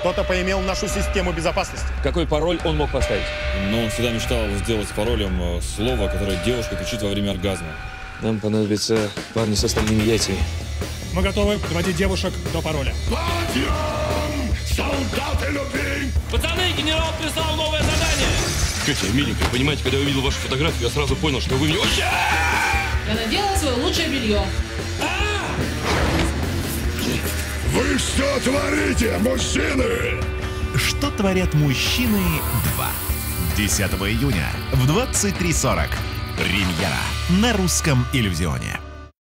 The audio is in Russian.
Кто-то поимел нашу систему безопасности. Какой пароль он мог поставить? Но он всегда мечтал сделать паролем э, слово, которое девушка кричит во время оргазма. Нам понадобятся парни с остальными яйцами. Мы готовы доводить девушек до пароля. Подъем! Солдаты любви! Пацаны, генерал прислал новое задание! Катя, миленькая, понимаете, когда я увидел вашу фотографию, я сразу понял, что вы мне... Я надела свое лучшее белье. Вы что творите, мужчины? Что творят мужчины 2. 10 июня в 23.40. Премьера на русском иллюзионе.